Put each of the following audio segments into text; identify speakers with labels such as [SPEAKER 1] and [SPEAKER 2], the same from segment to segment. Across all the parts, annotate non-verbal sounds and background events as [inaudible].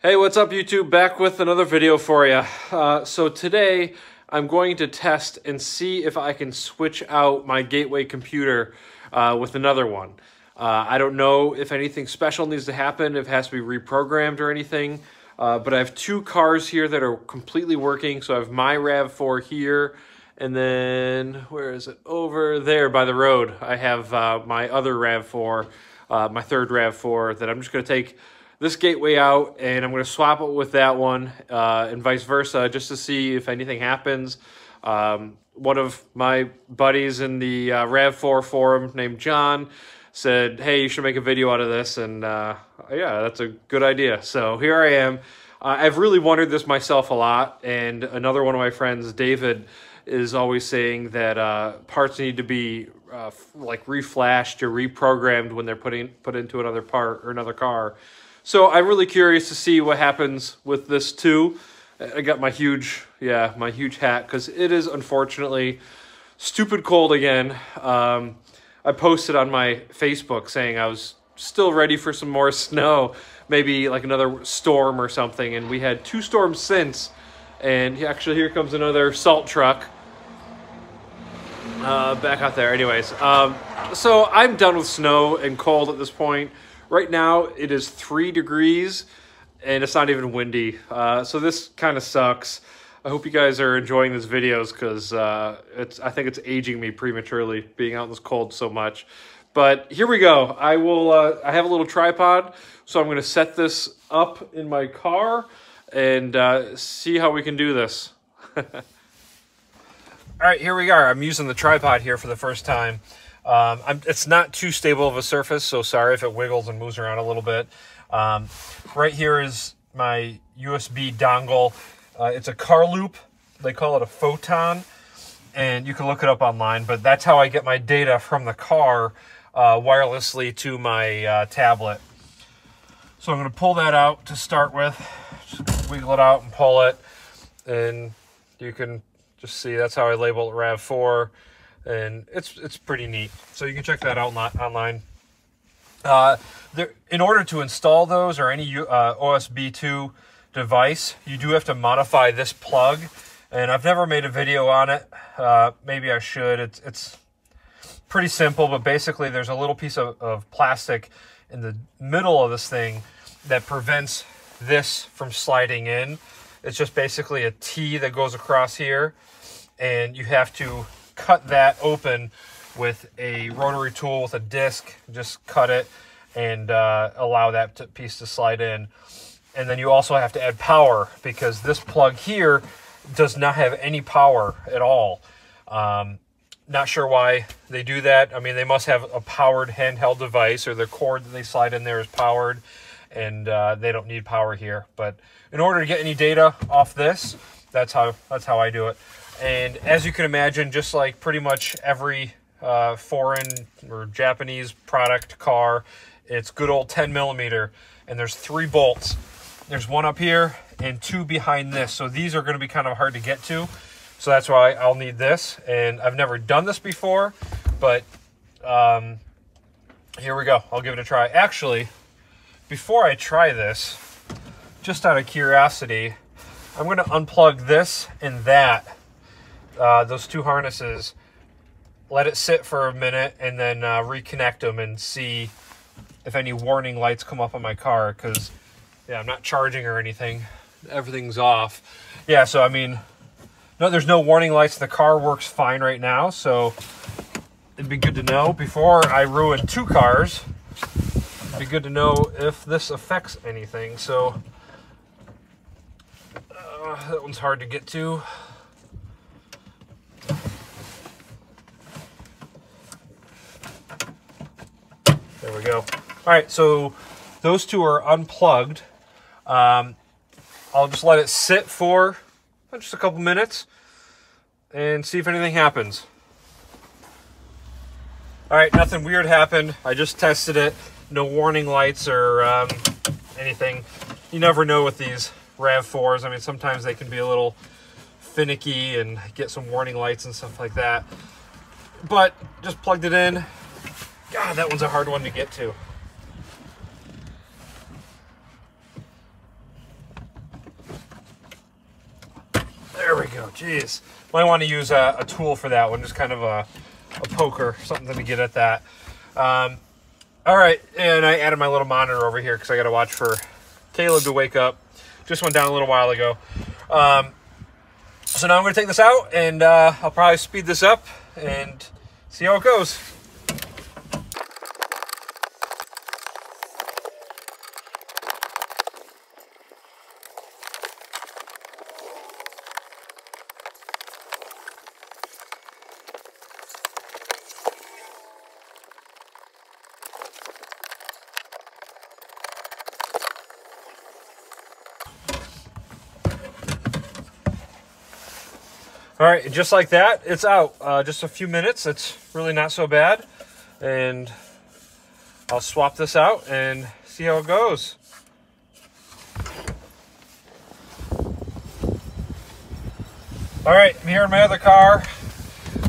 [SPEAKER 1] Hey, what's up YouTube? Back with another video for you. Uh, so today I'm going to test and see if I can switch out my gateway computer uh, with another one. Uh, I don't know if anything special needs to happen, if it has to be reprogrammed or anything, uh, but I have two cars here that are completely working. So I have my RAV4 here, and then where is it? Over there by the road. I have uh, my other RAV4, uh, my third RAV4 that I'm just going to take this gateway out and I'm going to swap it with that one uh, and vice versa just to see if anything happens. Um, one of my buddies in the uh, RAV4 forum named John said, hey, you should make a video out of this. And uh, yeah, that's a good idea. So here I am. Uh, I've really wondered this myself a lot. And another one of my friends, David, is always saying that uh, parts need to be uh, like reflashed or reprogrammed when they're putting put into another part or another car. So I'm really curious to see what happens with this too. I got my huge, yeah, my huge hat because it is unfortunately stupid cold again. Um, I posted on my Facebook saying I was still ready for some more [laughs] snow, maybe like another storm or something. And we had two storms since. And actually, here comes another salt truck. Uh, back out there. Anyways, um, so I'm done with snow and cold at this point. Right now it is three degrees and it's not even windy. Uh, so this kind of sucks. I hope you guys are enjoying these videos because uh, it's I think it's aging me prematurely being out in this cold so much. But here we go. I will. Uh, I have a little tripod, so I'm going to set this up in my car and uh, see how we can do this. [laughs] All right, here we are. I'm using the tripod here for the first time. Um, it's not too stable of a surface, so sorry if it wiggles and moves around a little bit. Um, right here is my USB dongle. Uh, it's a Carloop. They call it a photon, and you can look it up online, but that's how I get my data from the car uh, wirelessly to my uh, tablet. So I'm going to pull that out to start with. Just wiggle it out and pull it, and you can just see that's how I label it RAV4 and it's it's pretty neat. So you can check that out online. Uh, there, in order to install those or any uh, OBD2 device, you do have to modify this plug. And I've never made a video on it. Uh, maybe I should. It's it's pretty simple, but basically there's a little piece of, of plastic in the middle of this thing that prevents this from sliding in. It's just basically a T that goes across here, and you have to cut that open with a rotary tool with a disc. Just cut it and uh, allow that to, piece to slide in. And then you also have to add power because this plug here does not have any power at all. Um, not sure why they do that. I mean, they must have a powered handheld device or the cord that they slide in there is powered and uh, they don't need power here. But in order to get any data off this, that's how that's how I do it. And as you can imagine, just like pretty much every uh, foreign or Japanese product car, it's good old 10 millimeter. And there's three bolts. There's one up here and two behind this. So these are going to be kind of hard to get to. So that's why I'll need this. And I've never done this before, but um, here we go. I'll give it a try. Actually, before I try this, just out of curiosity, I'm going to unplug this and that uh, those two harnesses, let it sit for a minute, and then uh, reconnect them and see if any warning lights come up on my car. Because, yeah, I'm not charging or anything. Everything's off. Yeah, so I mean, no, there's no warning lights. The car works fine right now, so it'd be good to know before I ruin two cars. It'd be good to know if this affects anything. So uh, that one's hard to get to. We go. All right, so those two are unplugged. Um, I'll just let it sit for just a couple minutes and see if anything happens. All right, nothing weird happened. I just tested it. No warning lights or um, anything. You never know with these RAV4s. I mean, sometimes they can be a little finicky and get some warning lights and stuff like that. But just plugged it in, God, that one's a hard one to get to. There we go, jeez. Might want to use a, a tool for that one, just kind of a, a poker, something to get at that. Um, all right, and I added my little monitor over here because I got to watch for Caleb to wake up. Just went down a little while ago. Um, so now I'm going to take this out, and uh, I'll probably speed this up and see how it goes. All right, just like that, it's out. Uh, just a few minutes. It's really not so bad. And I'll swap this out and see how it goes. All right, I'm here in my other car.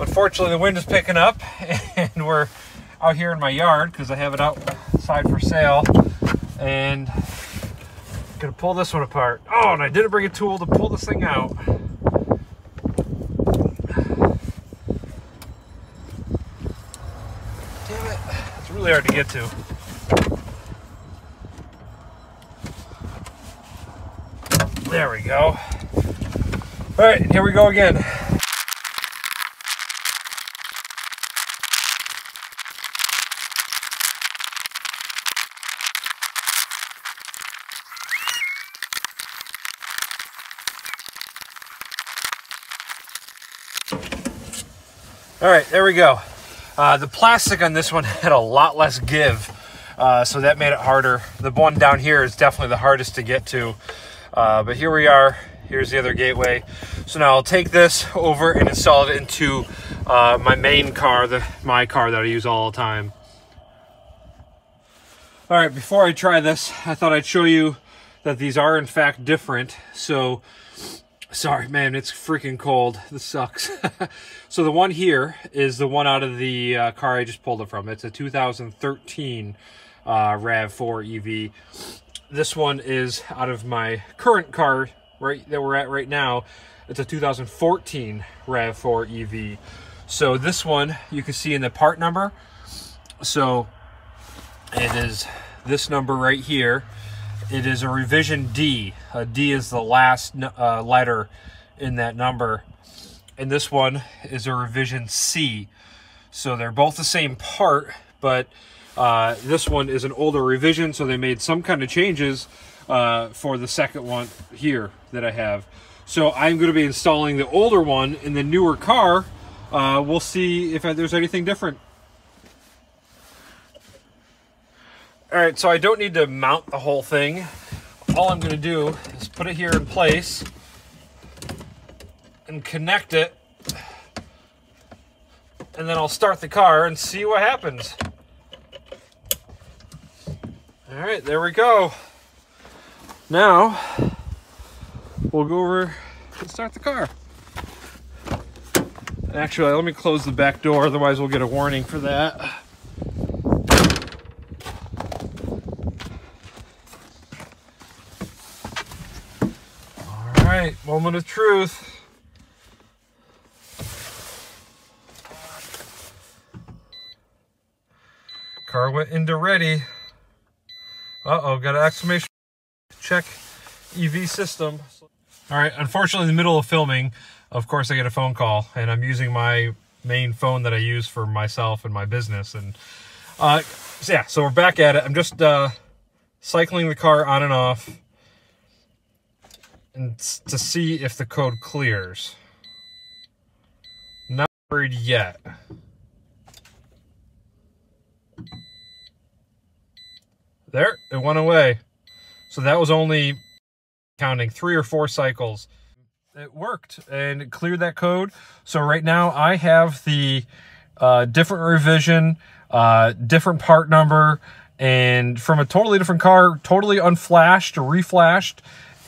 [SPEAKER 1] Unfortunately, the wind is picking up [laughs] and we're out here in my yard because I have it outside for sale. And I'm gonna pull this one apart. Oh, and I didn't bring a tool to pull this thing out. Really hard to get to. There we go. All right, here we go again. All right, there we go. Uh, the plastic on this one [laughs] had a lot less give, uh, so that made it harder. The one down here is definitely the hardest to get to. Uh, but here we are. Here's the other gateway. So now I'll take this over and install it into uh, my main car, the my car that I use all the time. All right, before I try this, I thought I'd show you that these are in fact different. So Sorry, man, it's freaking cold. This sucks. [laughs] so the one here is the one out of the uh, car I just pulled it from. It's a 2013 uh, RAV4 EV. This one is out of my current car right that we're at right now. It's a 2014 RAV4 EV. So this one you can see in the part number. So it is this number right here it is a revision D. A D is the last uh, letter in that number. And this one is a revision C. So they're both the same part, but uh, this one is an older revision, so they made some kind of changes uh, for the second one here that I have. So I'm going to be installing the older one in the newer car. Uh, we'll see if there's anything different. All right, so I don't need to mount the whole thing. All I'm gonna do is put it here in place and connect it. And then I'll start the car and see what happens. All right, there we go. Now, we'll go over and start the car. Actually, let me close the back door, otherwise we'll get a warning for that. Right, moment of truth. Car went into ready. Uh-oh, got an exclamation check EV system. All right, unfortunately, in the middle of filming, of course, I get a phone call, and I'm using my main phone that I use for myself and my business. And uh, so yeah, so we're back at it. I'm just uh, cycling the car on and off and to see if the code clears. Not worried yet. There, it went away. So that was only counting three or four cycles. It worked and it cleared that code. So right now I have the uh, different revision, uh, different part number, and from a totally different car, totally unflashed reflashed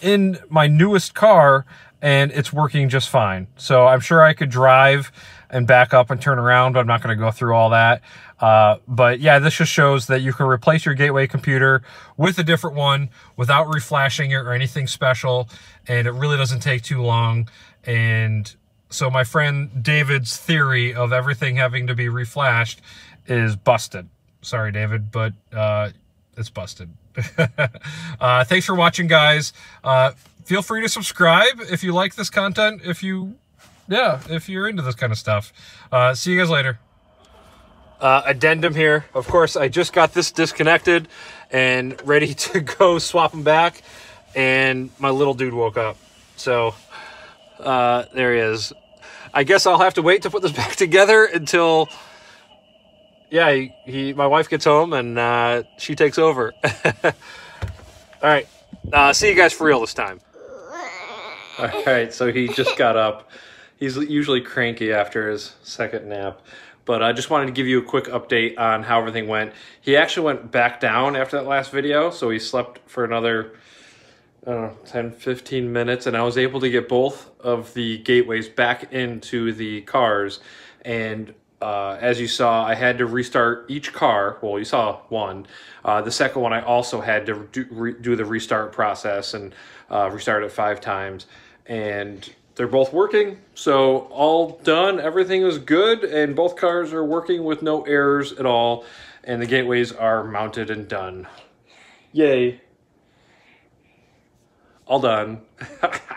[SPEAKER 1] in my newest car and it's working just fine. So I'm sure I could drive and back up and turn around, but I'm not going to go through all that. Uh, but yeah, this just shows that you can replace your gateway computer with a different one without reflashing it or anything special. And it really doesn't take too long. And so my friend David's theory of everything having to be reflashed is busted. Sorry, David, but uh, it's busted. [laughs] uh, thanks for watching, guys. Uh, feel free to subscribe if you like this content. If you, yeah, if you're into this kind of stuff. Uh, see you guys later. Uh, addendum here. Of course, I just got this disconnected and ready [laughs] to go swap them back, and my little dude woke up. So uh, there he is. I guess I'll have to wait to put this [laughs] back together until yeah, he, he, my wife gets home and uh, she takes over. [laughs] All right, uh, see you guys for real this time. All right, so he just got up. He's usually cranky after his second nap, but I just wanted to give you a quick update on how everything went. He actually went back down after that last video, so he slept for another I don't know, 10, 15 minutes, and I was able to get both of the gateways back into the cars, and uh, as you saw, I had to restart each car. Well, you saw one. Uh, the second one, I also had to do, re, do the restart process and uh, restart it five times. And they're both working. So all done. Everything is good. And both cars are working with no errors at all. And the gateways are mounted and done. Yay. All done. [laughs]